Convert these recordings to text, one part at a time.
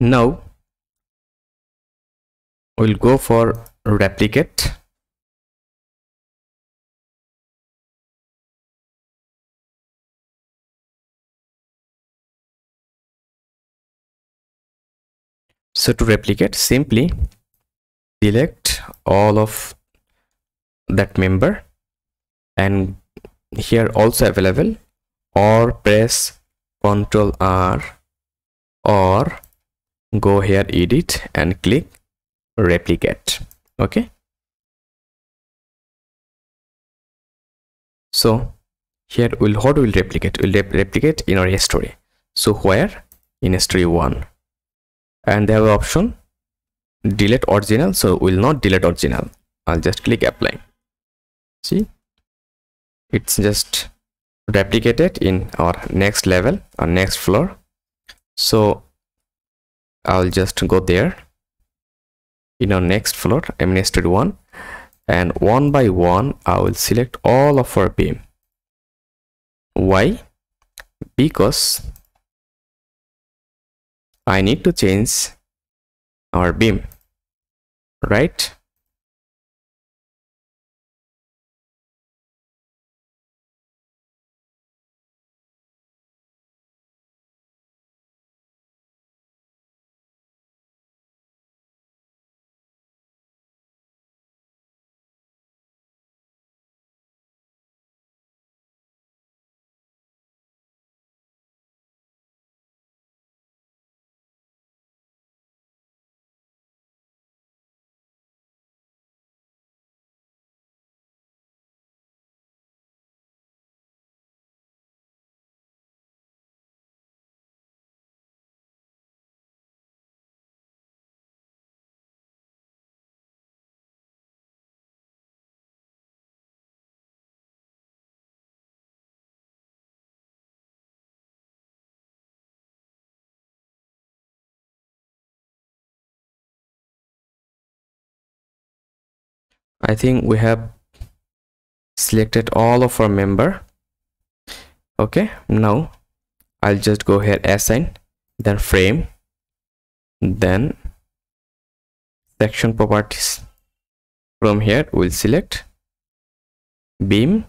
now we'll go for replicate. So to replicate simply select all of that member and here also available or press ctrl r or go here edit and click replicate. Okay? So here will what will replicate? Will rep replicate in our story. So where? In story one. And they have an option delete original. So will not delete original. I'll just click apply. See? It's just replicated in our next level or next floor. So i'll just go there in our next floor administered one. And one by one i will select all of our beam. Why? Because i need to change our beam. Right I think we have selected all of our member. Okay now I'll just go here assign then frame then section properties. From here we'll select beam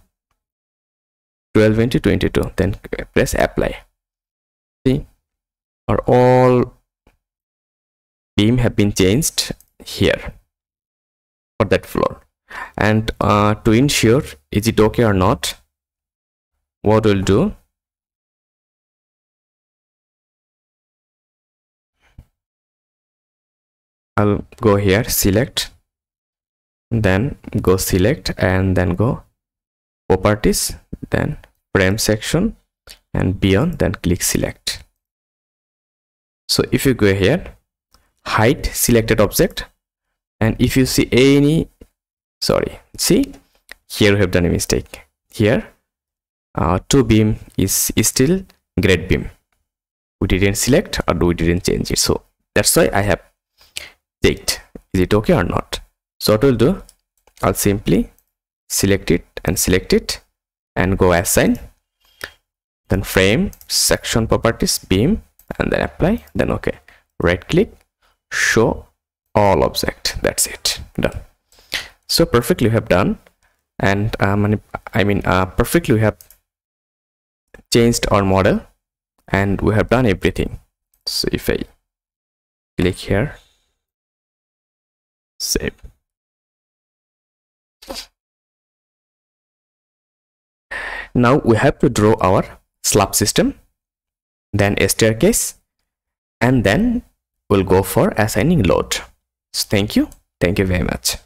12 into 22 then press apply. See our all beam have been changed here for that floor. And uh, to ensure is it okay or not what we'll do? I'll go here select then go select and then go properties then frame section and beyond then click select. So if you go here hide selected object and if you see any sorry see here we have done a mistake. Here uh, two beam is, is still grade beam. We didn't select or we didn't change it. So that's why i have checked is it okay or not? So what we'll do i'll simply select it and select it and go assign then frame section properties beam and then apply then okay. Right click show all object. That's it. Done. So perfectly we have done. And um, i mean uh, perfectly we have changed our model and we have done everything. So if i click here save. Now we have to draw our slab system then a staircase and then we'll go for assigning load so thank you. Thank you very much